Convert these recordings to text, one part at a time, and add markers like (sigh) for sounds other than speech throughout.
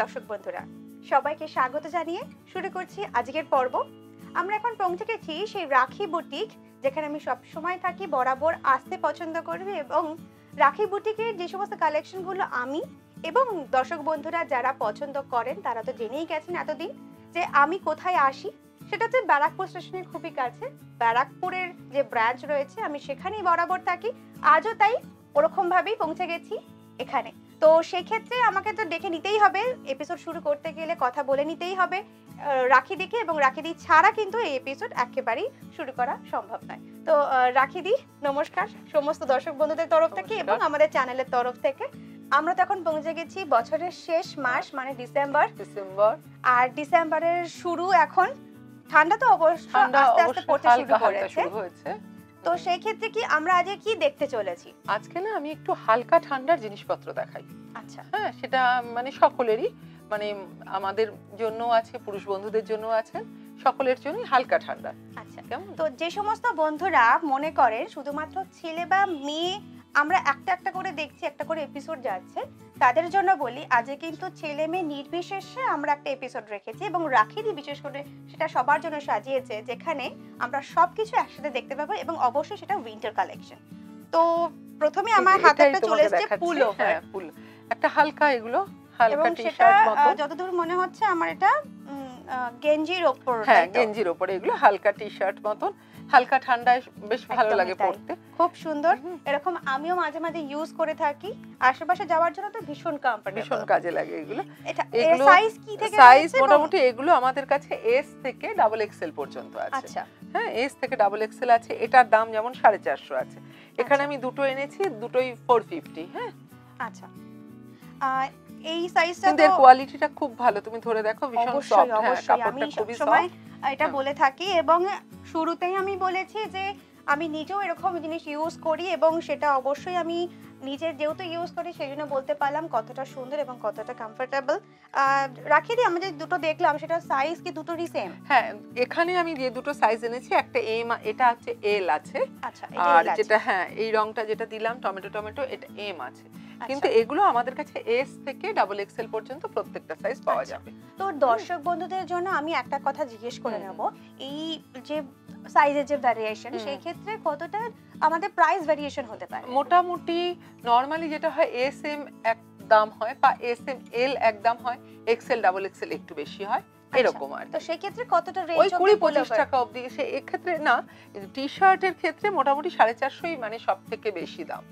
দর্শক বন্ধুরা, সবাইকে স্বাগত জানিয়ে শুরু করছি আজকের পর্ব। আমরা এখন পৌঁছে গেছি সেই রাখি বুটিক, যেখানে আমি সব সময় থাকি, বরাবর আসতে পছন্দ করবে এবং রাখি বুটিকের যে সমস্ত কালেকশনগুলো আমি এবং দর্শক বন্ধুরা যারা পছন্দ করেন, তারা তো জেনেই গেছেন এতদিন যে আমি কোথায় আসি, সেটা হচ্ছে ব্যারাকপুর স্টেশনের খুবই কাছে। ব্যারাকপুরের যে ব্রাঞ্চ রয়েছে, আমি সেখানেই বরাবর থাকি। আজও তাই ওরকমভাবেই পৌঁছে গেছি এখানে। তো সেই ক্ষেত্রে আমাকে তো ডেকে নিতেই হবে। এপিসোড শুরু করতে গেলে কথা বলে নিতেই হবে। রাখি দিকে এবং রাখিদি ছাড়া কিন্তু এই এপিসোড একেবারেই শুরু করা সম্ভব নয়। তো আহ, রাখিদি নমস্কার সমস্ত দর্শক বন্ধুদের তরফ থেকে এবং আমাদের চ্যানেলের তরফ থেকে। আমরা তখন পৌঁছে গেছি বছরের শেষ মাস মানে ডিসেম্বর। ডিসেম্বর। আর ডিসেম্বরের শুরু এখন ঠান্ডা তো অবশ্য আস্তে আস্তে অবশ্যই পড়তে শুরু করেছে। তো সেই ক্ষেত্রে কি আমরা আজকে কি দেখতে চলেছি? আজকে না আমি একটু হালকা ঠান্ডার জিনিসপত্র দেখাই। আচ্ছা। হ্যাঁ সেটা মানে সকলেরই মানে আমাদের জন্য আছে পুরুষ বন্ধুদের জন্য আছে সকলের জন্য হালকা ঠান্ডা। আচ্ছা। কেমন? তো যে সমস্ত বন্ধুরা মনে করেন শুধুমাত্র ছেলে বা মেয়ে আমরা একটা একটা করে দেখছি একটা করে এপিসোড যাচ্ছে। তাদের জন্য বলি আজকে কিন্তু ছেলে মেয়ে নির্বিশেষে আমরা একটা এপিসোড রেখেছি এবং রাখিনি বিশেষ করে সেটা সবার জন্য সাজিয়েছে যেখানে আমরা সবকিছু একসাথে দেখতে পাবো এবং অবশ্যই সেটা উইন্টার কালেকশন তো প্রথমে আমার হাতে একটা চলে এসেছে। পুল হ্যাঁ একটা হালকা এগুলো হালকা টি সেটা শার্ট আহ, মতো। যতদূর মনে হচ্ছে আমার এটা গেঞ্জির ওপর হ্যাঁ গেঞ্জির ওপরে এগুলো হালকা টি শার্ট মতন। হালকা ঠান্ডায় বেশ ভালো লাগে পড়তে। খুব সুন্দর। এরকম আমিও মাঝে মাঝে ইউজ করে থাকি। আশেপাশে যাওয়ার জন্য তো ভীষণ কমফোর্টেবল ভীষণ কাজে লাগে এগুলো। এগুলো সাইজ কি থেকে সাইজ মোটামুটি এগুলো আমাদের কাছে এস থেকে ডাবল এক্সেল পর্যন্ত আছে। আচ্ছা। হ্যাঁ এস থেকে ডাবল এক্সেল আছে। এটার দাম যেমন সাড়ে চারশো আছে। এখানে আচ্ছা। আমি দুটো এনেছি দুটোই ফোর ফিফটি হ্যাঁ। আচ্ছা। এই সাইজটা কিন্তু তো এর কোয়ালিটিটা খুব ভালো। তুমি ধরে দেখো ভীষণ সফট হ্যাঁ কাপড়টা খুবই সফট এটা হ্যাঁ। বলে থাকি এবং শুরুতেই আমি বলেছি যে আমি নিজেও এরকম জিনিস ইউজ করি এবং সেটা অবশ্যই আমি নিজে যেহেতু ইউজ করি সেই জন্য বলতে পারলাম কতটা সুন্দর এবং কতটা কমফোর্টেবল রাখি দিই আমি যে দুটো দেখলাম সেটা সাইজ কি দুটোরই সেম হ্যাঁ এখানে আমি যে দুটো সাইজ এনেছি একটা এম এটা হচ্ছে এল আছে। আচ্ছা আর যেটা হ্যাঁ এই রংটা যেটা দিলাম টমেটো টমেটো এটা এম আছে। কিন্তু এগুলো আমাদের কাছে এস থেকে ডাবল এক্সেল পর্যন্ত প্রত্যেকটা সাইজ পাওয়া আচ্ছা। যাবে। তো দর্শক বন্ধুদের জন্য আমি একটা কথা জিজ্ঞেস করে নেব। এই যে সাইজের যে ভ্যারিয়েশন সেই ক্ষেত্রে কতটা আমাদের প্রাইস ভ্যারিয়েশন হতে পারে? মোটামুটি নর্মালি যেটা হয় এস এম এক দাম হয় বা এস এম এল এক দাম হয় এক্সেল ডাবল এক্সেল একটু বেশি হয় এরকম আর তো সেই ক্ষেত্রে কতটা ওই রেঞ্জ কুড়ি পঁচিশ টাকা অবধি সে এক্ষেত্রে না টি শার্টের ক্ষেত্রে মোটামুটি সাড়ে চারশোই মানে সব থেকে বেশি দাম।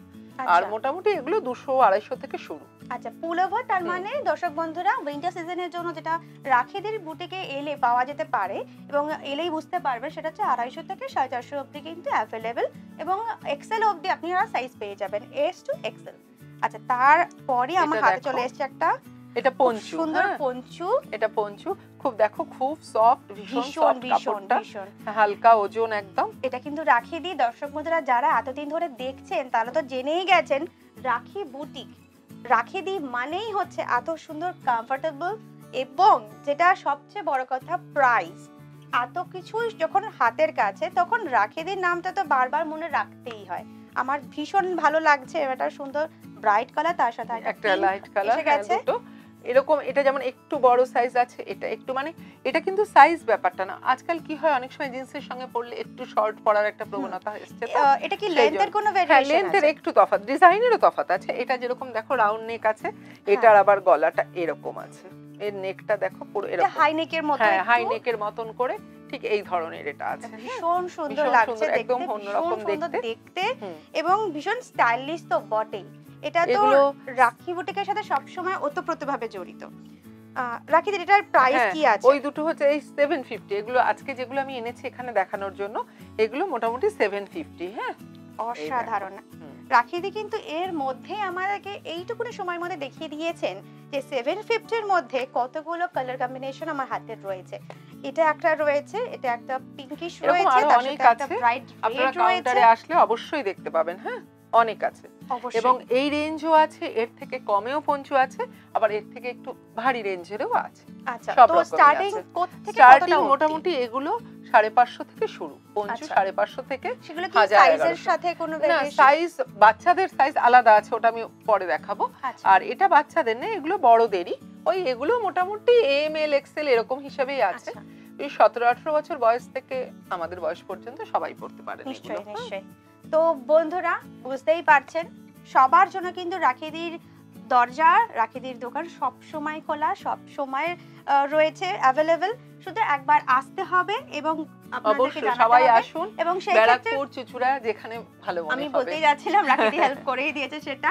আর মোটামুটি এগুলো দুশো আড়াইশো থেকে শুরু। আচ্ছা পুলোভার তার মানে দর্শক বন্ধুরা উইন্টার সিজনের জন্য যেটা রাখিদের বুটিকে এলে পাওয়া যেতে পারে এবং এলেই বুঝতে পারবেন সেটা হচ্ছে আড়াইশো থেকে সাড়ে চারশো অব্দি কিন্তু অ্যাভেলেবেল এবং এক্সেল অব্দি আপনি সাইজ পেয়ে যাবেন এস টু এক্সেল আচ্ছা তারপরে আমার হাতে চলে এসছে একটা এটা পঞ্চু সুন্দর হ্যাঁ, পঞ্চু। এটা পঞ্চু। খুব দেখো খুব সফট ভীষণ ভীষণ সফট কাপড়টা। হালকা ওজন একদম। এটা কিন্তু রাখি দিই দর্শক বন্ধুরা যারা এতদিন ধরে দেখছেন তারা তো জেনেই গেছেন রাখি বুটিক। রাখি দি মানেই হচ্ছে এত সুন্দর কমফোর্টেবল এবং যেটা সবচেয়ে বড় কথা প্রাইস এত কিছু যখন হাতের কাছে তখন রাখিদির নামটা তো বারবার মনে রাখতেই হয়। আমার ভীষণ ভালো লাগছে এটা সুন্দর ব্রাইট কালার তার সাথে একটা লাইট কালার এসে গেছে। দুটো। এরকম এটা যেমন একটু বড় সাইজ আছে এটা একটু মানে এটা কিন্তু সাইজ ব্যাপারটা না। আজকাল কি হয় অনেক সময় জিন্সের সঙ্গে পরলে একটু শর্ট পরার একটা প্রবণতা এসছে এটা কি লেন্থের কোনো হ্যাঁ ভেরিয়েশন লেন্থের একটু তফাৎ ডিজাইনেরও তফাৎ আছে। এটা যেরকম দেখো রাউন্ড নেক আছে হ্যাঁ। এটার আবার গলাটা এরকম আছে। এর নেকটা দেখো পুরো এরকম। হাই নেকের মতো হ্যাঁ হাই নেকের মতন করে ঠিক এই ধরনের এটা আছে। হ্যাঁ। ভীষণ সুন্দর লাগছে দেখতে একদম অন্যরকম দেখতে। দেখতে এবং ভীষণ স্টাইলিশ তো বটেই। এটা তো রাখি বুটিকের সাথে সবসময় ওতপ্রোতভাবে জড়িত। আহ, রাখি দিদি, এটার প্রাইস হ্যাঁ, কি আছে? ওই দুটো হচ্ছে এই সেভেন ফিফটি এগুলো আজকে যেগুলো আমি এনেছি এখানে দেখানোর জন্য এগুলো মোটামুটি সেভেন ফিফটি হ্যাঁ? অসাধারণ। হুম। রাখি দি কিন্তু এর মধ্যে আমাদেরকে এইটুকুনি সময়ের মধ্যে দেখিয়ে দিয়েছেন যে সেভেন ফিফটির মধ্যে কতগুলো কালার কম্বিনেশন আমার হাতে রয়েছে। এটা একটা রয়েছে এটা একটা পিঙ্কিশ রয়েছে তার সাথে একটা। ব্রাইট আপনারা রেড রয়েছে। কাউন্টারে আসলে অবশ্যই দেখতে পাবেন হ্যাঁ? অনেক আছে। এবং এই রেঞ্জও আছে এর থেকে কমেও পঞ্চু আছে আবার এর থেকে একটু ভারী রেঞ্জেরও আছে। আচ্ছা তো স্টার্টিং থেকে স্টার্টিং মোটামুটি এগুলো সাড়ে পাঁচশো থেকে শুরু। পঞ্চু আচ্ছা। সাড়ে পাঁচশো থেকে সেগুলো কি সাইজের সাথে কোনো না সাইজ বাচ্চাদের সাইজ আলাদা আছে ওটা আমি পরে দেখাবো। আচ্ছা। আর এটা বাচ্চাদের না এগুলো বড়দেরই। ওই এগুলো মোটামুটি এম এল এক্সেল এরকম হিসাবেই আছে। আচ্ছা। সতেরো আঠারো বছর বয়স থেকে আমাদের বয়স পর্যন্ত সবাই পড়তে পারে নিশ্চয়ই নিশ্চয়ই। তো বন্ধুরা বুঝতেই পারছেন সবার জন্য কিন্তু রাখিদির দরজা রাখিদির দোকান সব সময় খোলা সব সময় রয়েছে অ্যাভেলেবেল শুধু একবার আসতে হবে এবং আপনাদেরকে অবশ্যই সবাই আসুন। এবং সেই ব্যারাকপুর চুচুড়া যেখানে ভালো আমি বলতেই যাচ্ছিলাম (laughs) রাখিদি হেল্প করেই দিয়েছে সেটা।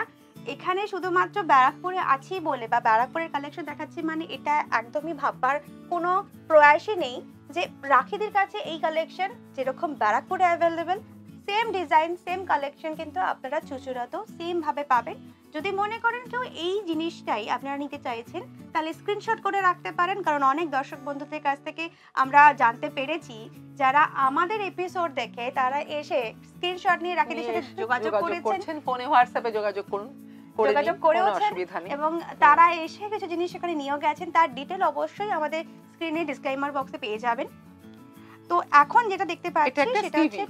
এখানে শুধুমাত্র ব্যারাকপুরে আছি বলে বা ব্যারাকপুরের কালেকশন দেখাচ্ছি মানে এটা একদমই ভাববার কোনো প্রয়াসই নেই যে রাখিদির কাছে এই কালেকশন যেরকম ব্যারাকপুরে available same design same collection কিন্তু আপনারা চুচুড়াতেও সেম ভাবে পাবেন। যদি মনে করেন কেউ এই জিনিসটাই আপনারা নিতে চাইছেন তাহলে স্ক্রিনশট করে রাখতে পারেন কারণ অনেক দর্শক বন্ধুদের কাছ থেকে আমরা জানতে পেরেছি যারা আমাদের এপিসোড দেখে তারা এসে স্ক্রিনশট নিয়ে রাখিদের সাথে যোগাযোগ করেছেন ফোনে হোয়াটসঅ্যাপে যোগাযোগ করুন করে যোগাযোগ করেওছেন এবং তারা এসে কিছু জিনিস সেখানে নিয়েও গেছেন তার ডিটেল অবশ্যই আমাদের স্ক্রিনে ডিসক্লেমার বক্সে পেয়ে যাবেন। তো এখন যেটা দেখতে পাচ্ছি সেটা হচ্ছে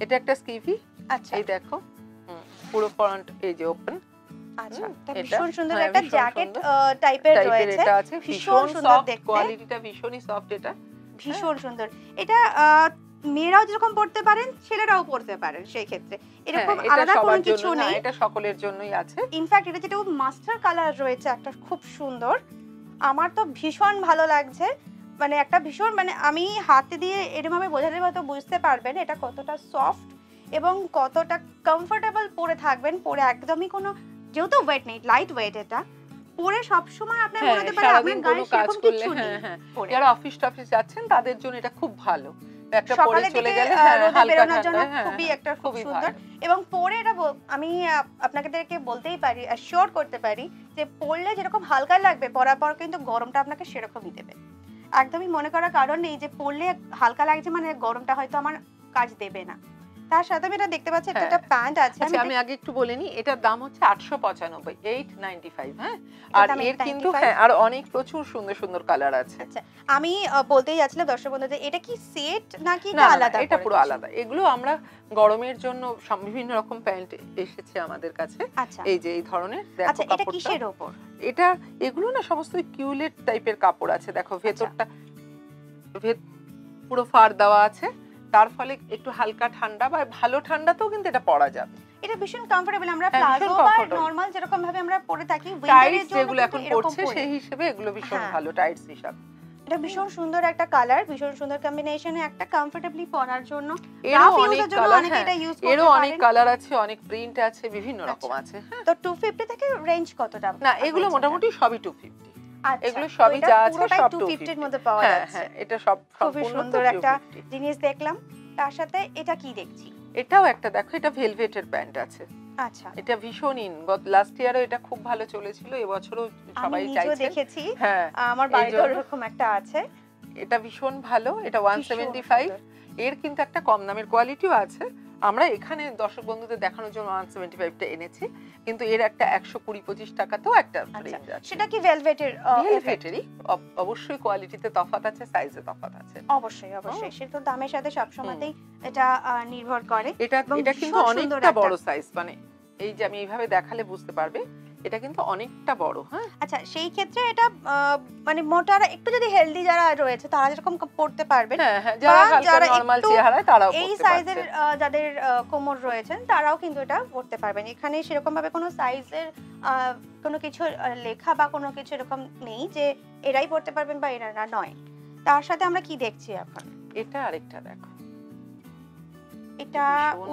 এটা একটা স্কিভি। আচ্ছা। এই দেখো। পুরো ফ্রন্ট এই যে ওপেন আচ্ছা ভীষণ সুন্দর হ্যাঁ, একটা জ্যাকেট টাইপের টাইপের রয়েছে। এটা আছে। ভীষণ ভীষণ সুন্দর দেখতে। কোয়ালিটিটা ভীষণই সফট এটা। ভীষণ সুন্দর। এটা আহ, মেয়েরাও যেরকম পড়তে পারেন ছেলেরাও পড়তে পারেন সেই ক্ষেত্রে। এরকম হ্যাঁ, আলাদা কোনো কিছু নেই। এটা সকলের জন্যই আছে। ইনফ্যাক্ট এটা যেটা মাস্টার কালার রয়েছে একটা খুব সুন্দর। আমার তো ভীষণ ভালো লাগছে। মানে একটা ভীষণ মানে আমি হাতে দিয়ে এরকমভাবে বোঝালে হয়তো বুঝতে পারবেন এটা কতটা সফট এবং কতটা কমফোর্টেবল পরে থাকবেন। পরে একদমই কোনো যেহেতু ওয়েট নেই লাইট ওয়েট এটা পরে সবসময় আপনার মনে হ্যাঁ হতে পারে আপনার গায়ে কাজ করলে হ্যাঁ হ্যাঁ। যারা অফিস টফিস যাচ্ছেন তাদের জন্য এটা খুব ভালো। একটা পরে চলে গেলে রোদে বেরোনোর জন্য খুবই একটা খুব সুন্দর। এবং পরে এটা আমি আপনাদেরকে বলতেই পারি করতে পারি যে পরলে যেরকম হালকা লাগবে পরার পর কিন্তু গরমটা আপনাকে সেরকমই দেবে। একদমই মনে করার কারণ নেই যে পড়লে হালকা লাগছে মানে গরমটা হয়তো আমার কাজ দেবে না। তার সাথে আমি এটা দেখতে পাচ্ছি এটা হ্যাঁ। একটা প্যান্ট আছে। আচ্ছা আমি আগে একটু বলে নিই এটার দাম হচ্ছে আটশো পঁচানব্বই এইট নাইনটি ফাইভ হ্যাঁ? আর এর কিন্তু হ্যাঁ আর অনেক প্রচুর সুন্দর সুন্দর কালার আছে। আচ্ছা আমি বলতেই যাচ্ছিলাম দর্শক বন্ধুদের এটা কি সেট নাকি এটা আলাদা এটা পুরো আলাদা। এগুলো আমরা গরমের জন্য বিভিন্ন রকম প্যান্ট এসেছে আমাদের কাছে। আচ্ছা। এই যে এই ধরনের দেখো আচ্ছা এটা কিসের ওপর? এটা এগুলো না সমস্ত কিউলেট টাইপের কাপড় আছে দেখো ভেতরটা ভেত- পুরো ফার দেওয়া আছে। তার ফলে একটু হালকা ঠান্ডা বা ভালো ঠান্ডাতেও কিন্তু এটা পরা যাবে। এটা ভীষণ কমফোর্টেবল আমরা হ্যাঁ, প্লাজো বা নরমাল যেরকম ভাবে আমরা পরে থাকি টাইটস যেগুলো এখন সেই হিসেবে এগুলো ভীষণ হ্যাঁ। ভালো টাইটস হিসাব। এটা ভীষণ সুন্দর একটা কালার ভীষণ সুন্দর কম্বিনেশনে একটা কমফোর্টেবলি পরার জন্য। এরও অনেক কালার অনেকে হ্যাঁ এটা ইউজ এরও করতে অনেক কালার আছে অনেক প্রিন্ট আছে বিভিন্ন রকম আচ্ছা। আছে হ্যাঁ। তো 250 থেকে রেঞ্জ কতটা না এগুলো মোটামুটি সবই টু ফিফটি এটা? আচ্ছা, এগুলো সবই যা আছে সব 250 এর মধ্যে পাওয়া হ্যাঁ যাচ্ছে। হ্যাঁ এটা সব সম্পূর্ণ সুন্দর একটা জিনিস দেখলাম। তার সাথে এটা কি দেখছি? এটাও একটা দেখো এটা ভেলভেটের প্যান্ট আছে। আচ্ছা। এটা ভীষণ ইন গত লাস্ট ইয়ারও এটা খুব ভালো চলেছিল এবছরও সবাই চাইছে। দেখেছি। হ্যাঁ আমার বাড়িতে এরকম একটা আছে। এটা ভীষণ ভালো এটা ওয়ান ভীষণ সেভেন্টি ফাইভ সুন্দর। এর কিন্তু একটা কম দামের কোয়ালিটিও আছে। আমরা এখানে দর্শক বন্ধুদের দেখানোর জন্য ওয়ান সেভেন্টি ফাইভটা এনেছি কিন্তু এর একটা একশো কুড়ি পঁচিশ টাকাতেও একটা আচ্ছা, রেঞ্জ আছে। সেটা কি ভেলভেটের ভেলভেটেরই অব- অবশ্যই কোয়ালিটিতে তফাত আছে সাইজে তফাত আছে। অবশ্যই অবশ্যই সেটা তো দামের সাথে সব সবসময়তেই এটা নির্ভর করে এটা এটা কিন্তু অনেকটা বড় সাইজ মানে এই যে আমি এইভাবে দেখালে বুঝতে পারবে এটা কিন্তু অনেকটা বড় হ্যাঁ। আচ্ছা সেই ক্ষেত্রে এটা মানে মোটারা একটু যদি হেলদি যারা রয়েছে তারা যেরকম পড়তে পারবেন হ্যাঁ হ্যাঁ যারা যারা নরমাল চেহারায় তারাও এই সাইজের যাদের কোমর রয়েছেন তারাও কিন্তু এটা পড়তে পারবেন। এখানে সেরকম ভাবে কোনো সাইজের কোনো কিছু লেখা বা কোনো কিছু এরকম নেই যে এরাই পড়তে পারবেন বা এরা নয়। তার সাথে আমরা কি দেখছি এখন? এটা আরেকটা দেখো। এটা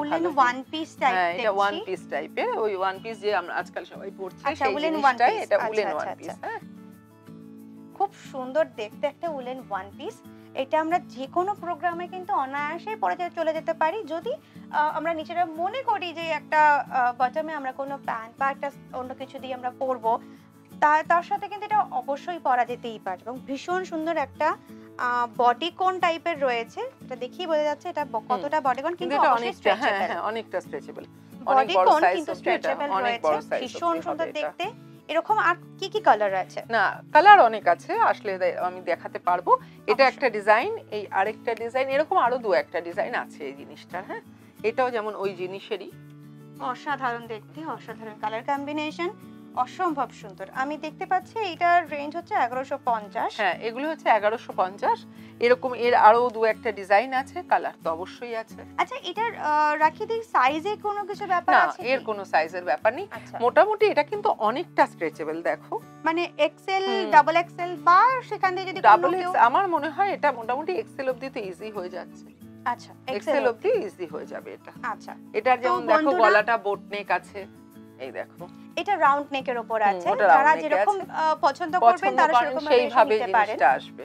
উলেন ওয়ান পিস টাইপ এটা ওয়ান পিস টাইপের ওই ওয়ান পিস যে আমরা আজকাল সবাই পড়ছি আচ্ছা, one জিনিসটাই piece, এটা আচ্ছা, উলেন আচ্ছা, ওয়ান আচ্ছা। পিস হ্যাঁ। খুব সুন্দর দেখতে একটা উলেন ওয়ান পিস এটা আমরা যে কোনো প্রোগ্রামে কিন্তু অনায়াসে পরে চলে যেতে পারি। যদি আমরা নিজেরা মনে করি যে একটা বটমে আমরা কোনো প্যান্ট বা একটা অন্য কিছু দিয়ে আমরা পরবো তার তার সাথে কিন্তু এটা অবশ্যই পরা যেতেই পারে এবং ভীষণ সুন্দর একটা বডি কোন টাইপের রয়েছে। এটা দেখেই বোঝা যাচ্ছে এটা কতটা বডি কোন কিন্তু অবশ্যই অনেকটা হ্যাঁ স্ট্রেচেবল হ্যাঁ অনেকটা স্ট্রেচেবল বডি অনেক বড় কোন size কিন্তু স্ট্রেচেবল রয়েছে। ভীষণ সুন্দর দেখতে। এরকম আর কি কি কালার আছে না কালার অনেক আছে আসলে আমি দেখাতে পারব। এটা একটা ডিজাইন এই আরেকটা ডিজাইন এরকম আরও দু একটা ডিজাইন আছে এই জিনিসটা হ্যাঁ। এটাও যেমন ওই জিনিসেরই। অসাধারণ দেখতে অসাধারণ কালার কম্বিনেশন অসম্ভব সুন্দর। আমি দেখতে পাচ্ছি এটার রেঞ্জ হচ্ছে এগারোশো পঞ্চাশ। হ্যাঁ এগুলো হচ্ছে এগারোশো পঞ্চাশ। এরকম এর আরও দু একটা ডিজাইন আছে কালার তো অবশ্যই আছে। আচ্ছা এটার রাখি দিই সাইজে কোনো কিছু ব্যাপার আছে? এর কোনো সাইজের ব্যাপার নেই। আচ্ছা। মোটামুটি এটা কিন্তু অনেকটা স্ট্রেচেবল দেখো। মানে এক্সেল। ডাবল এক্সেল বা সেখান থেকে যদি ডাবল কেউ আমার মনে হয় এটা মোটামুটি এক্সেল অবধি তো ইজি হয়ে যাচ্ছে। আচ্ছা এক্সেল এক্সেল অবধি। ইজি হয়ে যাবে এটা। আচ্ছা। এটার যেমন দেখো গলাটা বোট নেক আছে। এই দেখো। এটা রাউন্ড নেকের উপর আছে। যারা যেরকম পছন্দ করবেন তারা সেরকম সেইভাবে জিনিসটা আসবে।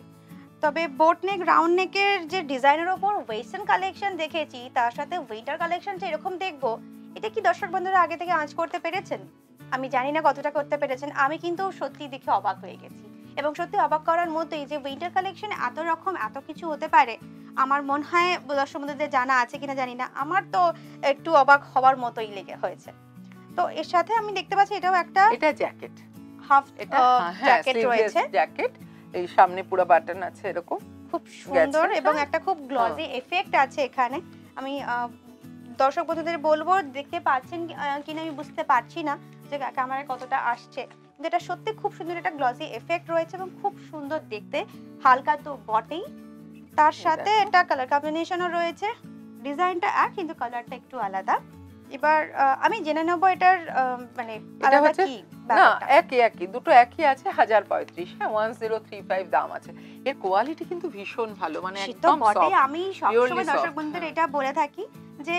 তবে বোট নেক রাউন্ড নেকের যে ডিজাইনের উপর ওয়েস্টার্ন কালেকশন দেখেছি তার সাথে উইন্টার কালেকশন যে এরকম দেখব এটা কি দর্শক বন্ধুরা আগে থেকে আঁচ করতে পেরেছেন? আমি জানি না কতটা করতে পেরেছেন আমি কিন্তু সত্যি দেখে অবাক হয়ে গেছি। এবং সত্যি অবাক করার মতোই যে উইন্টার কালেকশন এত রকম এত কিছু হতে পারে আমার মনে হয় দর্শক বন্ধুদের জানা আছে কিনা জানি না আমার তো একটু অবাক হওয়ার মতোই লেগে হয়েছে। তো এর সাথে আমি দেখতে পাচ্ছি এটাও একটা এটা জ্যাকেট। হাফ এটা হ্যাঁ জ্যাকেট রয়েছে। জ্যাকেট। এই সামনে পুরো বাটন আছে এরকম। খুব সুন্দর এবং হ্যাঁ। একটা খুব গ্লসি এফেক্ট আছে এখানে। আমি দর্শক বন্ধুদের বলব দেখতে পাচ্ছেন কি- কিনা আমি বুঝতে পারছি না যে ক্যামেরায় কতটা আসছে। কিন্তু এটা সত্যি খুব সুন্দর একটা গ্লসি এফেক্ট রয়েছে এবং খুব সুন্দর দেখতে। হালকা তো বটেই। তার সাথে। এটা কালার কম্বিনেশনও রয়েছে। ডিজাইনটা এক কিন্তু কালারটা একটু আলাদা। এবার আমি জেনে নেব এটার মানে আলাদা কি না একই একই দুটো একই আছে হাজার পঁয়ত্রিশ হ্যাঁ ওয়ান জিরো থ্রি ফাইভ দাম আছে। এর কোয়ালিটি কিন্তু ভীষণ ভালো মানে একদম আমি সবসময় দর্শক বন্ধুদের হ্যাঁ। এটা বলে থাকি যে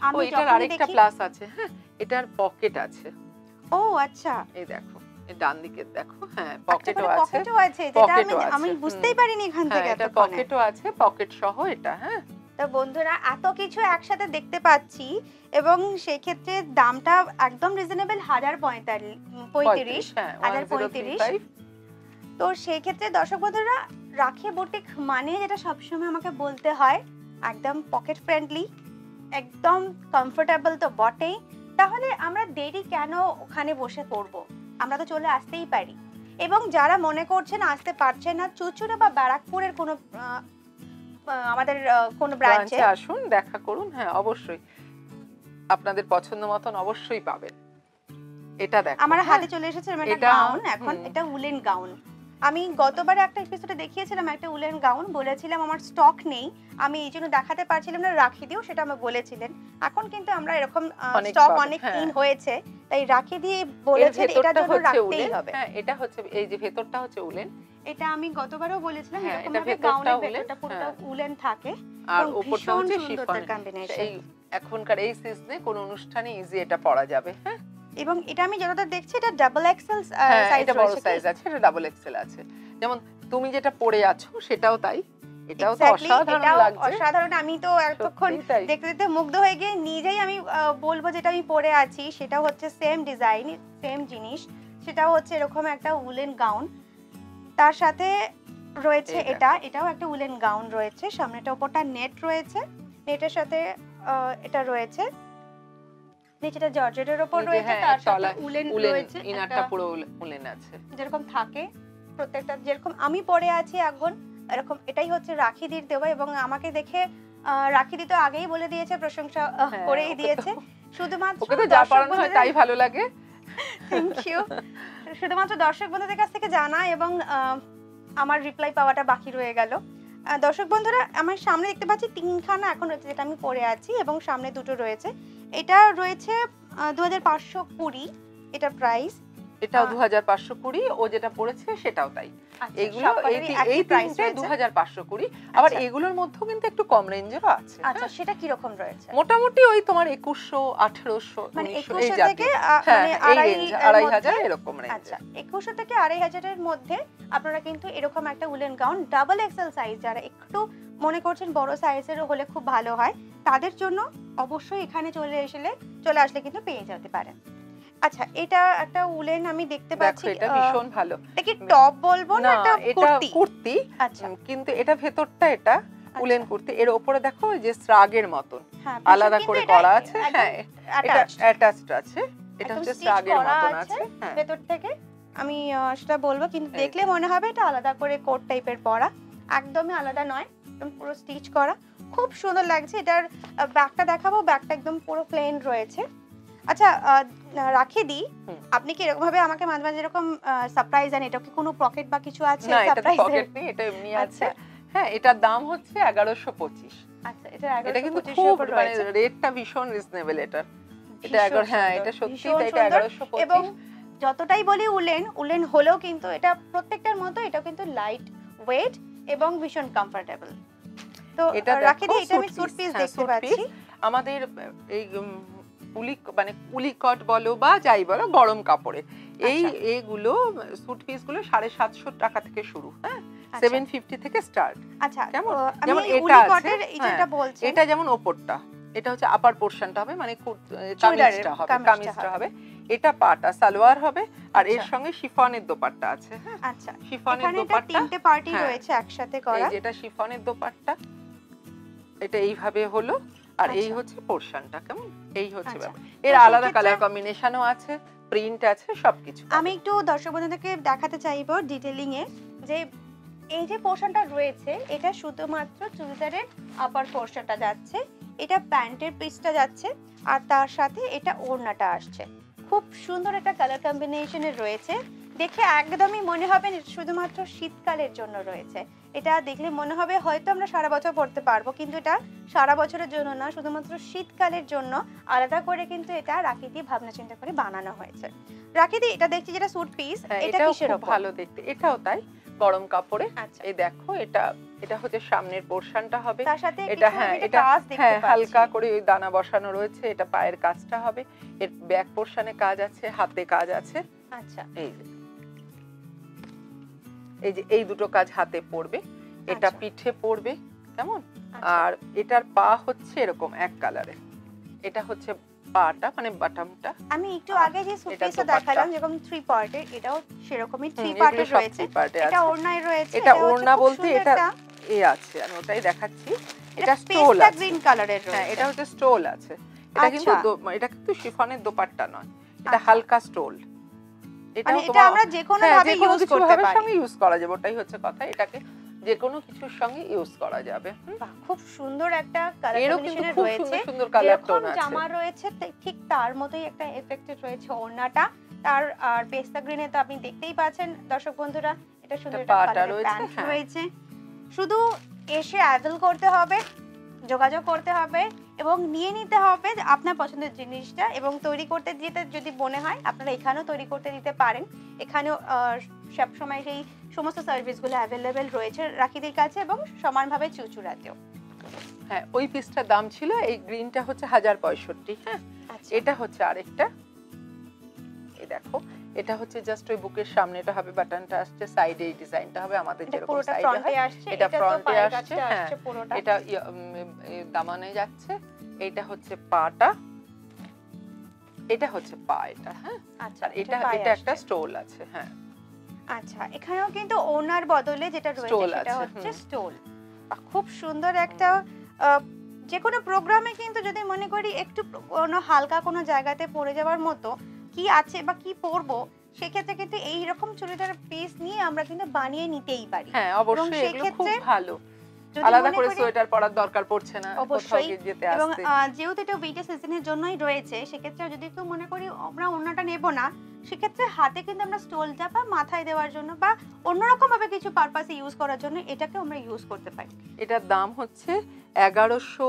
আমি এটার আরেকটা প্লাস আছে হ্যাঁ এটার পকেট আছে। ও আচ্ছা। এই দেখো ডান দিকে দেখো হ্যাঁ পকেটও আছে পকেটও আছে যেটা আমি আমি বুঝতেই পারিনি এখান হ্যাঁ থেকে এটা পকেটও আছে পকেট সহ এটা হ্যাঁ। তো বন্ধুরা এত কিছু একসাথে দেখতে পাচ্ছি এবং সেই ক্ষেত্রে দামটা একদম রিজনেবল হাজার পঁয়তাল্লিশ পঁয়ত্রিশ হ্যাঁ হাজার পঁয়ত্রিশ। তো সেই ক্ষেত্রে দর্শক বন্ধুরা রাখি বুটিক মানে যেটা সবসময় আমাকে বলতে হয় একদম পকেট ফ্রেন্ডলি একদম কমফোর্টেবল তো বটেই। তাহলে আমরা দেরি কেন ওখানে বসে পড়ব? আমরা তো চলে আসতেই পারি। এবং যারা মনে করছেন আসতে পারছেন না চুচুড়া বা ব্যারাকপুরের কোনো আমাদের কোন ব্রাঞ্চে আসুন দেখা করুন। হ্যাঁ অবশ্যই। আপনাদের পছন্দ মতন অবশ্যই পাবেন। এটা দেখো আমার হ্যাঁ। হাতে চলে এসেছে মানে এটা- গাউন এখন এটা উলেন গাউন আমি গতবার একটা এপিসোডে দেখিয়েছিলাম একটা উলেন গাউন বলেছিলাম আমার স্টক নেই আমি এই জন্য দেখাতে পারছিলাম না রাখি দিও সেটা আমার বলেছিলেন। এখন কিন্তু আমরা এরকম স্টক অনেক হ্যাঁ। ইন হয়েছে তাই রাখি দিয়ে বলেছেন ভেতরটা জন্য রাখতেই হবে। হ্যাঁ এটা হচ্ছে এই যে ভেতরটা হচ্ছে উলেন। এটা আমি গতবারও বলেছিলাম হ্যাঁ, এরকম ভাবে গাউনের উলেন, ভেতরটা পুরোটা হ্যাঁ। উলেন থাকে আর উপরটা হচ্ছে শিফন এই এখনকার এই সিজনে কোন অনুষ্ঠানে ইজি এটা পরা যাবে হ্যাঁ। এবং এটা আমি যতটা দেখছি এটা ডাবল এক্সেল সাইজ এটা বড় সাইজ আছে এটা ডাবল এক্সেল আছে। যেমন তুমি যেটা পরে আছো সেটাও তাই। এটাও তো অসাধারণ লাগছে। অসাধারণ। আমি তো এতক্ষণ দেখতে দেখতে মুগ্ধ হয়ে গিয়ে নিজেই আমি বলব যেটা আমি পরে আছি সেটা হচ্ছে সেম ডিজাইন সেম জিনিস। সেটাও হচ্ছে এরকম একটা উলেন গাউন তার সাথে রয়েছে এটা এটাও একটা উলেন গাউন রয়েছে। সামনেটা ওপরটা নেট রয়েছে। নেটের সাথে এটা রয়েছে। নিচেটা জর্জেটের যে রয়েছে হ্যাঁ, তার সাথে উলেন রয়েছে ইনারটা পুরো উলেন আছে। যেরকম থাকে প্রত্যেকটা যেরকম আমি পরে আছি এখন এরকম এটাই হচ্ছে রাখিদির দেওয়া এবং আমাকে দেখে রাখিদি তো আগেই বলে দিয়েছে প্রশংসা হ্যাঁ, করেই দিয়েছে। শুধুমাত্র ওকে তো যা পড়ানো হয় তাই ভালো লাগে। থ্যাংক ইউ শুধুমাত্র দর্শক বন্ধুদের কাছ থেকে জানা এবং আমার রিপ্লাই পাওয়াটা বাকি রয়ে গেল। দর্শক বন্ধুরা আমার সামনে দেখতে পাচ্ছি তিনখানা এখন রয়েছে যেটা আমি পরে আছি এবং সামনে দুটো রয়েছে। এটা রয়েছে দু হাজার পাঁচশো কুড়ি এটা প্রাইস এটাও আহ, দু হাজার পাঁচশো কুড়ি ও যেটা পড়েছে সেটাও তাই। এগুলো এই তি- তিনটে দু হাজার পাঁচশো কুড়ি। আবার আচ্ছা। এগুলোর মধ্যেও কিন্তু একটু কম রেঞ্জেরও আছে। আচ্ছা হ্যাঁ। সেটা কীরকম রয়েছে? মোটামুটি ওই তোমার একুশশো আঠেরোশো মানে এই একুশশো থেকে হ্যাঁ মানে আড়াই হাজার এরকম রেঞ্জ আচ্ছা একুশশো থেকে আড়াই হাজারের মধ্যে আপনারা কিন্তু এরকম একটা woollen gown double XL size যারা একটু মনে করছেন বড় সাইজেরও হলে খুব ভালো হয় তাদের জন্য অবশ্যই এখানে চলে এসলে চলে আসলে কিন্তু পেয়ে যেতে পারেন। আচ্ছা এটা একটা উলেন আমি দেখতে দেখো পাচ্ছি এটা ভীষণ ভালো। এটা কি টপ বলব না এটা কুর্তি? কুর্তি আচ্ছা। কিন্তু এটা ভেতরটা এটা উলেন কুর্তি। এর ওপরে দেখো যে স্রাগের মতন। হ্যাঁ আলাদা করে করা আছে হ্যাঁ এটা অ্যাটাচড আছে। এটা হচ্ছে স্রাগের মতন আছে। আছে হ্যাঁ। ভেতর থেকে। আমি সেটা বলব কিন্তু দেখলে মনে হবে এটা আলাদা করে কোট টাইপের পরা। একদমই আলাদা নয় একদম পুরো স্টিচ করা। খুব সুন্দর লাগছে এটার ব্যাগটা দেখাবো ব্যাগটা একদম পুরো প্লেন রয়েছে। আচ্ছা রাখি দি আপনি কি এরকম ভাবে আমাকে মাঝে মাঝে এরকম সারপ্রাইজ দেন? এটা কি কোনো পকেট বা কিছু আছে না এটা পকেট নেই এটা এমনি আছে। আচ্ছা। হ্যাঁ এটার দাম হচ্ছে এগারোশো পঁচিশ। আচ্ছা এটা এটা কিন্তু 1125 খুব মানে রেটটা ভীষণ রিজনেবল এটা এটা এগারো হ্যাঁ এটা সত্যি এটা এগারোশো এবং যতটাই বলি উলেন উলেন হলেও কিন্তু এটা প্রত্যেকটার মতো এটা কিন্তু লাইট ওয়েট এবং ভীষণ কমফোর্টেবল তো এটা রাখি দি এটা আমি piece, পিস হ্যাঁ, দেখতে পাচ্ছি। আমাদের এই উলি মানে বলো বা যাই বলো গরম কাপড়ে এই আচ্ছা। এগুলো সুট পিসগুলো সাড়ে সাতশো টাকা থেকে শুরু হ্যাঁ আচ্ছা, সেভেন ফিফটি থেকে স্টার্ট আচ্ছা কেমন? যেমন এটা আছে, হ্যাঁ, এটা যেমন ওপরটা এটা হচ্ছে আপার পোর্শনটা হবে মানে কুর- কামিজটা হবে কামিজটা হবে। এটা পাটা সালোয়ার হবে আর এর আচ্ছা। সঙ্গে শিফনের দোপাট্টা আছে হ্যাঁ আচ্ছা শিফনের দোপাট্টা তিনটে পার্টি হ্যাঁ। রয়েছে একসাথে এই যেটা শিফনের দোপাট্টা এটা এইভাবে হলো আর এই আচ্ছা। হচ্ছে পোর্শনটা কেমন এই হচ্ছে আচ্ছা। ব্যাপার। এর আলাদা কালার কম্বিনেশনও আছে প্রিন্ট আছে সবকিছু আমি একটু দর্শক বন্ধুদেরকে দেখাতে চাইব ডিটেলিং এ যে এই যে পোর্শনটা রয়েছে এটা শুধুমাত্র চুড়িদারের আপার পোর্শনটা যাচ্ছে এটা প্যান্টের পিসটা যাচ্ছে আর তার সাথে এটা ওড়নাটা আসছে। খুব সুন্দর একটা কালার কম্বিনেশনের রয়েছে। দেখে একদমই মনে হবে শুধুমাত্র শীতকালের জন্য রয়েছে। এটা দেখলে মনে হবে হয়তো আমরা সারা বছর পড়তে পারব কিন্তু এটা সারা বছরের জন্য না শুধুমাত্র শীতকালের জন্য আলাদা করে কিন্তু এটা রাকিতি ভাবনা চিন্তা করে বানানো হয়েছে। রাকিতি এটা দেখছি যেটা স্যুট পিস হ্যাঁ এটা এটাও কিসের ভালো দেখতে। এটাও তাই গরম কাপড়ে। আচ্ছা। এই দেখো এটা এটা হচ্ছে সামনের পোর্শনটা হবে। তার সাথে এটা হ্যাঁ এটা হ্যাঁ পাচ্ছি। হালকা করে ওই দানা বসানো রয়েছে এটা পায়ের কাজটা হবে। এর ব্যাক পোর্শনে কাজ আছে হাতে কাজ আছে। আচ্ছা। এই এই যে এই দুটো কাজ হাতে পড়বে এটা আচ্ছা। পিঠে পড়বে কেমন আচ্ছা। আর এটার পা হচ্ছে এরকম এক কালারে এটা হচ্ছে পাটা মানে বাটামটা আমি একটু আগে যে দোপাট্টা। দেখালাম যেরকম থ্রি পার্টের এটাও সেরকমই থ্রি হুম, পার্টের রয়েছে এটা। ওড়নায় রয়েছে এটা ওড়না বলতে এটা এ আছে আমি ওটাই দেখাচ্ছি এটা স্টোল আছে গ্রিন কালারের হ্যাঁ রয়েছে এটা হচ্ছে স্টোল আছে এটা কিন্তু আচ্ছা। এটা কিন্তু শিফনের দোপাট্টা নয় এটা। হালকা স্টোল মানে এটা আমরা যে কোনো ভাবে ইউজ করতে পারি। সঙ্গে ইউজ করা যাবে ওটাই হচ্ছে কথা। এটাকে যে কোনো কিছুর সঙ্গে ইউজ করা যাবে খুব সুন্দর একটা কালার এরও কিন্তু কম্বিনেশনের খুব রয়েছে। সুন্দর সুন্দর কালার টোন আছে। জামা রয়েছে ঠিক তার মতোই একটা এফেক্টেড রয়েছে ওড়নাটা। তার আর পেস্তা গ্রিনে তো আপনি দেখতেই পাচ্ছেন দর্শক বন্ধুরা এটা সুন্দর একটা রয়েছে, প্যান্ট হ্যাঁ। রয়েছে শুধু এসে অ্যাভেল করতে হবে যোগাযোগ করতে হবে এবং নিয়ে নিতে হবে আপনার পছন্দের জিনিসটা এবং তৈরি করতে দিতে যদি মনে হয় আপনারা এখানেও তৈরি করতে দিতে পারেন। এখানেও সবসময় সেই সমস্ত সার্ভিসগুলো অ্যাভেলেবেল রয়েছে রাখিদের কাছে এবং সমানভাবে চুচুড়াতেও। হ্যাঁ ওই পিসটার দাম ছিল এই গ্রিনটা হচ্ছে হাজার পঁয়ষট্টি হ্যাঁ? আচ্ছা। এটা হচ্ছে আরেকটা। এই দেখো এটা হচ্ছে জাস্ট ওই বুকের সামনেটা হবে বাটনটা আসছে সাইডে এই ডিজাইনটা হবে আমাদের এটা যেরকম সাইডে ফ্রন্টে আসছে এটা এটা front আসছে, হ্যাঁ। এটা দামানে যাচ্ছে। এটা হচ্ছে পাটা। এটা হচ্ছে পা এটা হ্যাঁ। আচ্ছা এটা এটা একটা স্টোল আছে হ্যাঁ। আচ্ছা এখানেও কিন্তু ওনার বদলে যেটা রয়েছে সেটা হচ্ছে স্টোল খুব সুন্দর একটা যে কোনো প্রোগ্রামে কিন্তু যদি মনে করি একটু কোনো হালকা কোনো জায়গাতে পড়ে যাওয়ার মতো কি আছে বা কি পরবো সেক্ষেত্রে কিন্তু এইরকম চুড়িদার পিস নিয়ে আমরা কিন্তু বানিয়ে নিতেই পারি হ্যাঁ অবশ্যই এগুলো খুব ভালো আলাদা করে সোয়েটার পরার দরকার পড়ছে না অবশ্যই। এবং যেহেতু এটা উইন্টার সিজনের জন্যই রয়েছে সেক্ষেত্রে যদি কেউ মনে করি আমরা অন্যটা নেব না সেক্ষেত্রে হাতে কিন্তু আমরা স্টোলটা বা মাথায় দেওয়ার জন্য বা অন্যরকম ভাবে কিছু পারপাসে ইউজ করার জন্য এটাকে আমরা ইউজ করতে পারি এটার দাম হচ্ছে এগারোশো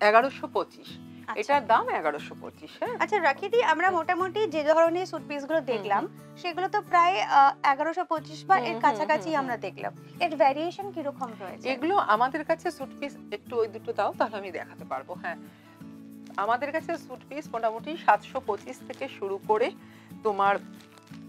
এগারোশো পঁচিশ। এটার দাম এগারোশো পঁচিশ হ্যাঁ। আচ্ছা রাখিদি আমরা মোটামুটি যে ধরনের স্যুট পিসগুলো দেখলাম সেগুলো তো প্রায় এগারোশো পঁচিশ বা এর কাছাকাছি আমরা দেখলাম। এর ভ্যারিয়েশন কীরকম রয়েছে? এগুলো আমাদের কাছে স্যুট পিস একটু ওই দুটো দাও তাহলে আমি দেখাতে পারব হ্যাঁ। আমাদের কাছে স্যুট পিস মোটামুটি সাতশো পঁচিশ থেকে শুরু করে তোমার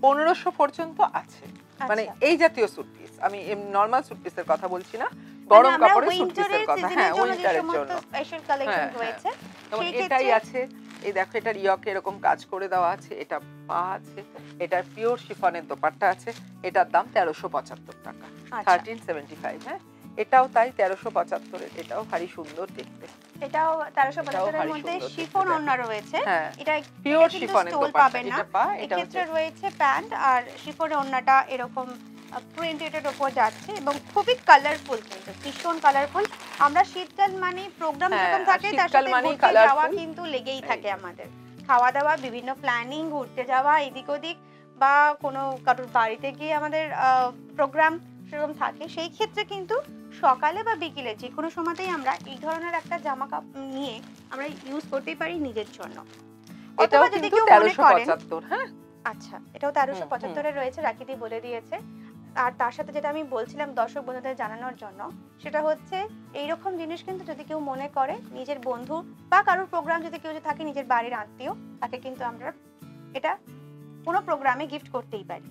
পনেরোশো পর্যন্ত আছে। মানে আচ্ছা। এই জাতীয় স্যুট পিস আমি নর্মাল স্যুট পিসের কথা বলছি না গরম মানে কাপড়ের স্যুট পিসের কথা হ্যাঁ উইন্টারের জন্য স্পেশাল কালেকশন হ্যাঁ, হ্যাঁ। রয়েছে যেমন এটাই আছে। এই দেখো এটার ইয়কে এরকম কাজ করে দেওয়া আছে এটা পা আছে এটার পিওর শিফনের দোপাট্টা আছে এটার দাম তেরোশো পঁচাত্তর টাকা থার্টিন সেভেন্টি ফাইভ হ্যাঁ? এটাও তাই তেরোশো পঁচাত্তরের এটাও ভারী সুন্দর দেখতে। এটাও তেরোশো পঁচাত্তরের মধ্যে শিফন। ওড়না রয়েছে। হ্যাঁ এটা পিওর শিফনের দোপাট্টা এটা পা এটা রয়েছে প্যান্ট আর শিফনের ওড়নাটা এরকম প্রিন্টেডের ওপর যাচ্ছে এবং খুবই কালারফুল কিন্তু ভীষণ কালারফুল আমরা শীতকাল মানে প্রোগ্রাম হ্যাঁ, যখন থাকে তার সাথে ঘুরতে যাওয়া কিন্তু লেগেই থাকে আমাদের। খাওয়া দাওয়া বিভিন্ন প্ল্যানিং ঘুরতে যাওয়া এদিক ওদিক বা কোনো কারোর বাড়িতে গিয়ে আমাদের প্রোগ্রাম সেরকম থাকে। সেই ক্ষেত্রে কিন্তু সকালে বা বিকেলে যে কোনো সময়তেই আমরা এই ধরনের একটা জামা কাপড় নিয়ে আমরা ইউজ করতেই পারি নিজের জন্য। এটাও কিন্তু কেউ মনে তেরোশো করেন পঁচাত্তর হ্যাঁ? আচ্ছা এটাও তেরোশো পঁচাত্তরে রয়েছে রাখিদি বলে দিয়েছে। আর তার সাথে যেটা আমি বলছিলাম দর্শক বন্ধুদের জানানোর জন্য সেটা হচ্ছে এইরকম জিনিস কিন্তু যদি কেউ মনে করে নিজের বন্ধু বা কারোর প্রোগ্রাম যদি কেউ যদি থাকে নিজের বাড়ির আত্মীয় তাকে কিন্তু আমরা এটা কোনো প্রোগ্রামে গিফট করতেই পারি।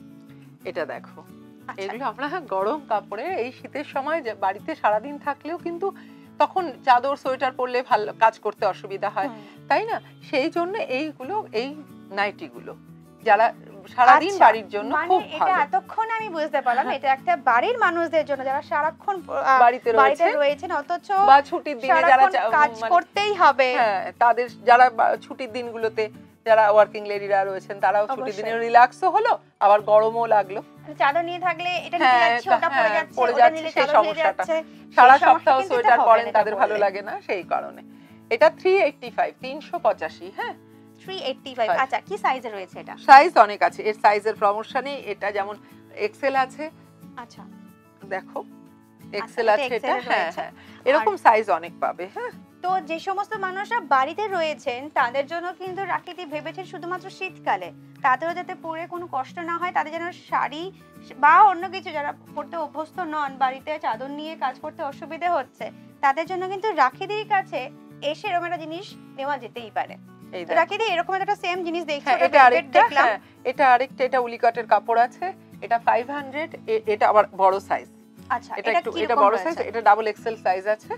এটা দেখো। আচ্ছা। এগুলো আমরা গরম কাপড়ে এই শীতের সময় বাড়িতে সারাদিন থাকলেও কিন্তু তখন চাদর সোয়েটার পরলে ভালো কাজ করতে অসুবিধা হয়। তাই না? সেই জন্য এইগুলো এই নাইটিগুলো যারা সারাদিন আচ্ছা, বাড়ির জন্য মানে খুব এটা এতক্ষণ আমি বুঝতে পারলাম এটা একটা বাড়ির মানুষদের জন্য যারা সারাক্ষণ বাড়িতে রয়েছে রয়েছেন অথচ বা ছুটির দিনে যারা কাজ মানে- করতেই হবে। হ্যাঁ তাদের যারা ছুটির দিনগুলোতে যারা ওয়ার্কিং লেডিরা রয়েছেন তারাও ছুটির দিনে। রিল্যাক্সও হলো আবার গরমও লাগল। মানে চাদর নিয়ে থাকলে এটা হ্যাঁ, যাচ্ছে ওটা পড়ে হ্যাঁ, যাচ্ছে পড়ে যাচ্ছে, সেই সমস্যাটা। সারা সপ্তাহ সোয়েটার পরেন তাদের ভালো লাগে না সেই কারণে। এটা থ্রি এইটটি ফাইভ তিনশো পঁচাশি হ্যাঁ? 385 আচ্ছা কি সাইজে রয়েছে এটা? সাইজ অনেক আছে এর সাইজের সমস্যা নেই এটা যেমন এক্সেল আছে। আচ্ছা। দেখো এক্সেল আছে এটা হ্যাঁ হ্যাঁ। এরকম সাইজ অনেক পাবে হ্যাঁ। তো যে সমস্ত মানুষরা বাড়িতে রয়েছেন তাদের জন্য কিন্তু রাখিটি ভেবেছেন শুধুমাত্র শীতকালে। তাদেরও যাতে পরে কোনো কষ্ট না হয় তাদের যেন শাড়ি বা অন্য কিছু যারা পড়তে অভ্যস্ত নন বাড়িতে চাদর নিয়ে কাজ করতে অসুবিধে হচ্ছে তাদের জন্য কিন্তু রাখিদির কাছে এসে এরকম একটা জিনিস নেওয়া যেতেই পারে। এই তো এরকম একটা সেম জিনিস দেখছি এটা আরেকটা এটা আরেকটা এটা উলিকাটের কাপড় আছে এটা ফাইভ হান্ড্রেড এটা আবার বড় সাইজ আচ্ছা এটা এটা একটু এটা বড় সাইজ এটা ডাবল এক্সেল সাইজ আছে।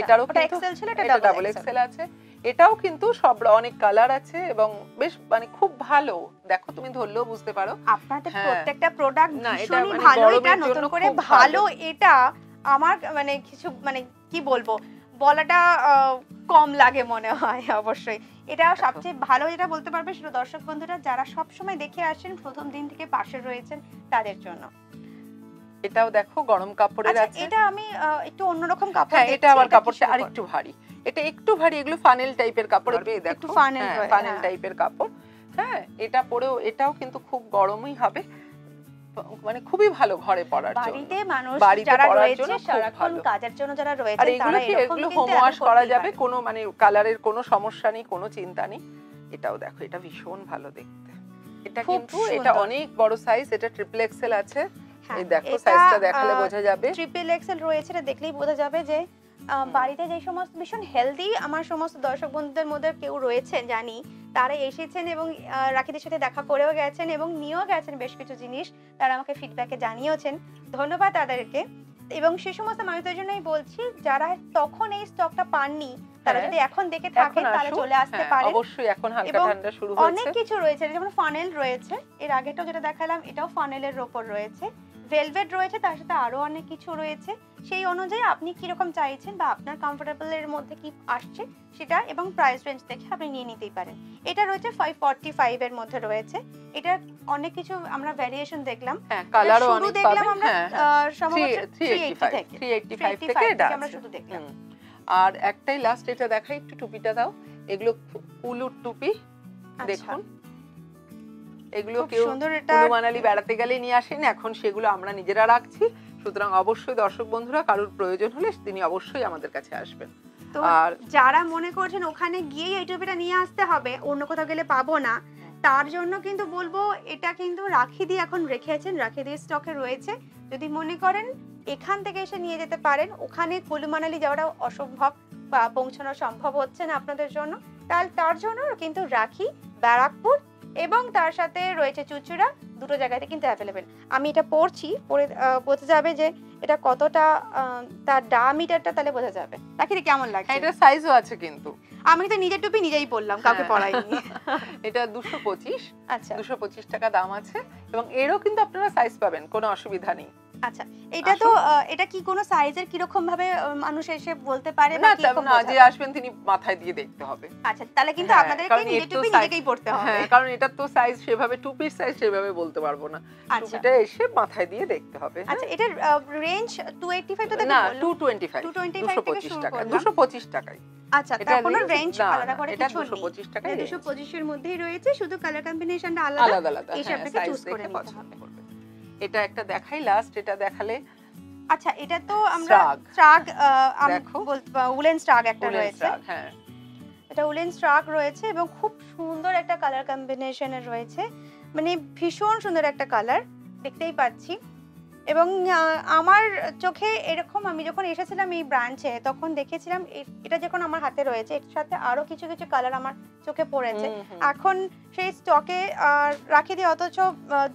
এটারও কিন্তু এক্সেল ছিল এটা এটা ডাবল ডাবল এক্সেল আছে। এটাও কিন্তু সব অনেক কালার আছে এবং বেশ মানে খুব ভালো। দেখো তুমি ধরলেও বুঝতে পারো। আপনাদের হ্যাঁ। প্রত্যেকটা প্রোডাক্ট ভীষণই মানে ভালো এটা নতুন করে ভালো। এটা আমার মানে কিছু মানে কি বলব? বলাটা কম লাগে মনে হয় অবশ্যই। এটা সবচেয়ে ভালো যেটা বলতে পারবে সেটা দর্শক বন্ধুরা যারা সব সময় দেখে আসেন প্রথম দিন থেকে পাশে রয়েছেন তাদের জন্য। এটাও দেখো গরম কাপড়ের আচ্ছা আছে। এটা আমি একটু অন্যরকম কাপড় হ্যাঁ এটা আমার কাপড়টা আরেকটু ভারী। এটা একটু ভারী এগুলো ফানেল টাইপের কাপড় একটু ফানেল হ্যাঁ। টাইপের কাপড়। হ্যাঁ এটা পরেও এটাও কিন্তু খুব গরমই হবে। মানে খুবই ভালো ঘরে পরার জন্য। বাড়িতে মানুষ যারা রয়েছে সারাক্ষণ কাজের জন্য যারা রয়েছে এগুলো তারা কি এরকম এগুলো কিন্তু হোম ওয়াশ করা যাবে? কোনো মানে কালারের কোনো সমস্যা নেই কোনো চিন্তা নেই। এটাও দেখো এটা ভীষণ ভালো দেখতে। এটা কিন্তু এটা অনেক বড় সাইজ এটা ট্রিপল এক্সেল আছে। হ্যাঁ, এই দেখো সাইজটা দেখালে বোঝা যাবে। ট্রিপল এক্সেল রয়েছে এটা দেখলেই বোঝা যাবে যে। বাড়িতে যে সমস্ত ভীষণ হেলদি আমার সমস্ত দর্শক বন্ধুদের মধ্যে কেউ রয়েছেন জানি তারা এসেছেন এবং রাখিদের সাথে দেখা করেও গেছেন এবং নিয়েও গেছেন বেশ কিছু জিনিস তারা আমাকে ফিডব্যাকে জানিয়েছেন ধন্যবাদ তাদেরকে। এবং সে সমস্ত মানুষদের জন্যই বলছি যারা তখন এই স্টকটা পাননি তারা হ্যাঁ। যদি এখন দেখে থাকেন তাহলে চলে আসতে হ্যাঁ, পারেন। অবশ্যই এখন হালকা ঠান্ডা শুরু অনেক কিছু রয়েছে যেমন ফানেল রয়েছে এর আগেটাও যেটা দেখালাম এটাও ফানেলের ওপর রয়েছে। ভেলভেট রয়েছে তার সাথে আরও অনেক কিছু রয়েছে। সেই অনুযায়ী আপনি কীরকম চাইছেন বা আপনার কমফোর্টেবল এর মধ্যে কি আসছে সেটা এবং প্রাইস রেঞ্জ দেখে আপনি নিয়ে নিতেই পারেন। এটা রয়েছে ফাইভ ফর্টি ফাইভ এর মধ্যে রয়েছে। এটা অনেক কিছু আমরা ভ্যারিয়েশন দেখলাম। হ্যাঁ কালারও অনেক দেখলাম আমরা হ্যাঁ সম্ভবত 380 থেকে। 385 385 থেকে এটা আমরা শুধু দেখলাম। আর একটাই লাস্ট এটা দেখাই একটু টুপিটা দাও। এগুলো উলুর টুপি। আচ্ছা, দেখুন। এগুলো কেউ সুন্দর এটা। মানালি বেড়াতে গেলে নিয়ে আসেন এখন সেগুলো আমরা নিজেরা রাখছি। সুতরাং অবশ্যই দর্শক বন্ধুরা কারোর প্রয়োজন হলে তিনি অবশ্যই আমাদের কাছে আসবেন। তো আর যারা মনে করছেন ওখানে গিয়েই এই টুপিটা নিয়ে আসতে হবে অন্য কোথাও গেলে পাবো না তার জন্য কিন্তু বলব এটা কিন্তু রাখি দিয়ে এখন রেখেছেন রাখি দিয়ে স্টকে রয়েছে। যদি মনে করেন এখান থেকে এসে নিয়ে যেতে পারেন ওখানে কুলু মানালি যাওয়াটা অসম্ভব বা পৌঁছানো সম্ভব হচ্ছে না আপনাদের জন্য তাহলে তার জন্য কিন্তু রাখি ব্যারাকপুর এবং তার সাথে রয়েছে চুচুড়া দুটো জায়গাতে কিন্তু অ্যাভেলেবেল আমি এটা পড়ছি পড়ে বোঝা যাবে যে এটা কতটা তার ডামিটারটা তাহলে বোঝা যাবে। রাখিদি কেমন লাগছে? হ্যাঁ, এটা সাইজও আছে কিন্তু। আমি তো নিজের টুপি নিজেই পড়লাম কাউকে হ্যাঁ। পড়াইনি (laughs) এটা দুশো পঁচিশ। আচ্ছা। দুশো পঁচিশ টাকা দাম আছে। এবং এরও কিন্তু আপনারা সাইজ পাবেন কোনো অসুবিধা নেই। আচ্ছা এটা তো এটা কি কোনো সাইজের কীরকম ভাবে মানুষ এসে বলতে পারে না কি না যে আসবেন তিনি মাথায় দিয়ে দেখতে হবে। আচ্ছা তাহলে কিন্তু হ্যাঁ, আপনাদেরকে কারণ নিজের এর তো টুপি নিজেকেই পড়তে হবে। হ্যাঁ কারণ এটা তো সাইজ সেভাবে টুপির সাইজ সেভাবে বলতে পারব না। আচ্ছা। টুপিটা এসে মাথায় দিয়ে দেখতে হবে আচ্ছা এটার রেঞ্জ টু এইটটি ফাইভ তো না দেখে টু টোয়েন্টি ফাইভ 225 দুশো থেকে পঁচিশ শুরু টাকা করলাম। দুশো পঁচিশ টাকায়। আচ্ছা এটা কোনো রেঞ্জ আলাদা করে কিছু নেই। পঁচিশ টাকায় দুশো range। পঁচিশের মধ্যেই রয়েছে শুধু কালার কম্বিনেশনটা আলাদা। আলাদা আলাদা এসে হ্যাঁ, আপনাকে choose করে নিতে হবে। এটা একটা দেখাই লাস্ট এটা দেখালে আচ্ছা এটা তো আমরা। স্ট্রাগ আমি দেখো। উলেন স্ট্রাগ একটা রয়েছে হ্যাঁ এটা উলেন স্ট্রাগ রয়েছে এবং খুব সুন্দর একটা কালার কম্বিনেশনের রয়েছে মানে ভীষণ সুন্দর একটা কালার দেখতেই পাচ্ছি এবং আমার চোখে এরকম আমি যখন এসেছিলাম এই ব্রাঞ্চে তখন দেখেছিলাম এটা যখন আমার হাতে রয়েছে এর সাথে আরও কিছু কিছু কালার আমার চোখে পড়েছে। এখন সেই স্টকে রাখি দিয়ে অথচ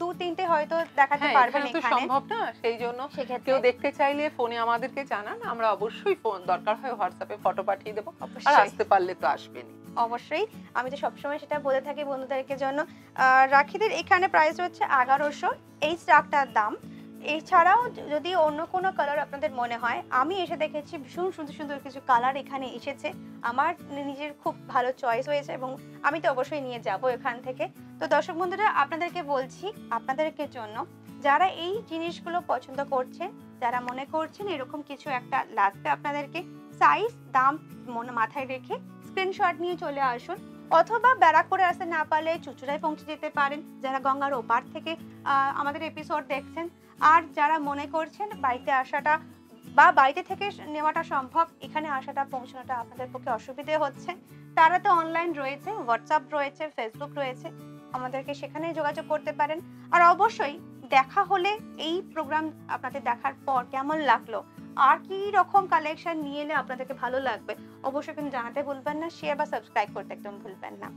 দু তিনটে হয়তো দেখাতে হ্যাঁ পারবেন এখানে সম্ভব না সেই জন্য কেউ দেখতে চাইলে ফোনে আমাদেরকে জানান আমরা অবশ্যই ফোন দরকার হয় হোয়াটসঅ্যাপে ফটো পাঠিয়ে দেবো আর আসতে পারলে তো আসবেনি অবশ্যই আমি তো সবসময় সেটা বলে থাকি বন্ধুদেরকে জন্য। রাখিদের এখানে প্রাইস হচ্ছে এগারোশো এই স্টাকটার দাম। এছাড়াও যদি অন্য কোনো কালার আপনাদের মনে হয়, আমি এসে দেখেছি ভীষণ সুন্দর সুন্দর কিছু কালার এখানে এসেছে। আমার নিজের খুব ভালো চয়েস হয়েছে এবং আমি তো অবশ্যই নিয়ে যাব এখান থেকে। তো দর্শক বন্ধুরা, আপনাদেরকে বলছি আপনাদেরকে জন্য, যারা এই জিনিসগুলো পছন্দ করছেন যারা মনে করছেন এরকম কিছু একটা লাগবে আপনাদেরকে সাইজ দাম মনে মাথায় রেখে স্ক্রিনশট নিয়ে চলে আসুন। অথবা ব্যারাকপুরে আসতে না পারলে চুচুড়ায় পৌঁছে যেতে পারেন। যারা গঙ্গার ওপার থেকে আমাদের এপিসোড দেখছেন আর যারা মনে করছেন বাড়িতে আসাটা বা বাড়িতে থেকে নেওয়াটা সম্ভব এখানে আসাটা পৌঁছানোটা আপনাদের পক্ষে অসুবিধে হচ্ছে তারা তো অনলাইন রয়েছে হোয়াটসঅ্যাপ রয়েছে ফেসবুক রয়েছে আমাদেরকে সেখানে যোগাযোগ করতে পারেন আর অবশ্যই দেখা হলে এই প্রোগ্রাম আপনাদের দেখার পর কেমন লাগল আর কি রকম কালেকশন নিয়ে এলে আপনাদেরকে ভালো লাগবে অবশ্যই কিন্তু জানাতে ভুলবেন না শেয়ার বা সাবস্ক্রাইব করতে একদম ভুলবেন না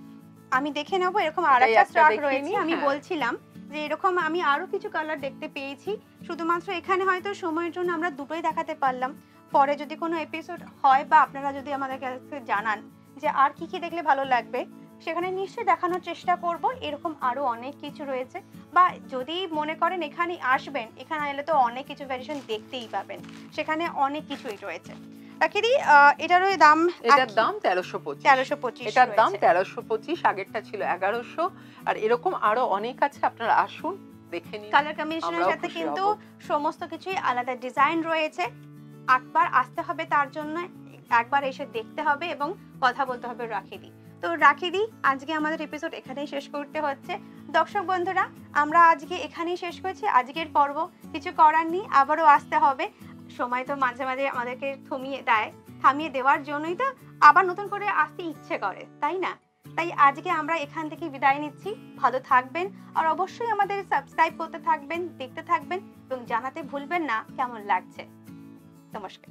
আমি দেখে নেব এরকম আর একটা স্টক রয়েছে আমি হ্যাঁ। বলছিলাম যে এরকম আমি আরও কিছু কালার দেখতে পেয়েছি। শুধুমাত্র এখানে হয়তো সময়ের জন্য আমরা দুটোই দেখাতে পারলাম। পরে যদি কোনো এপিসোড হয় বা আপনারা যদি আমাদের কাছে জানান যে আর কি কি দেখলে ভালো লাগবে, সেখানে নিশ্চয়ই দেখানোর চেষ্টা করব। এরকম আরও অনেক কিছু রয়েছে। বা যদি মনে করেন এখানে আসবেন, এখানে এলে তো অনেক কিছু ভ্যারিয়েশন দেখতেই পাবেন। সেখানে অনেক কিছুই রয়েছে। এটারও দাম এটার দাম তেরোশো পঁচিশ। তেরোশো পঁচিশ এটার দাম তেরোশো পঁচিশ আগেরটা ছিল এগারোশো। আর এরকম আরও অনেক আছে আপনারা আসুন দেখে নিন। কালার কম্বিনেশনের সাথে কিন্তু সমস্ত কিছুই আলাদা ডিজাইন রয়েছে। একবার আসতে হবে তার জন্য একবার এসে দেখতে হবে এবং কথা বলতে হবে রাখিদি। তো রাখিদি আজকে আমাদের এপিসোড এখানেই শেষ করতে হচ্ছে। দর্শক বন্ধুরা আমরা আজকে এখানেই শেষ করছি। আজকের পর্ব কিছু করার নেই আবারও আসতে হবে। সময় তো মাঝে মাঝে আমাদেরকে থামিয়ে দেয়। থামিয়ে দেওয়ার জন্যই তো আবার নতুন করে আসতে ইচ্ছে করে, তাই না? তাই আজকে আমরা এখান থেকে বিদায় নিচ্ছি। ভালো থাকবেন আর অবশ্যই আমাদের সাবস্ক্রাইব করতে থাকবেন, দেখতে থাকবেন এবং জানাতে ভুলবেন না কেমন লাগছে। নমস্কার।